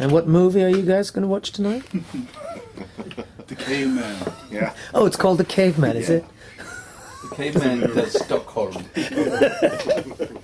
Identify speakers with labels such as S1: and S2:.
S1: And what movie are you guys going to watch tonight?
S2: The caveman.
S3: Yeah.
S1: Oh, it's called The Caveman, is
S3: Yeah.
S1: it?
S4: The caveman does Stockholm.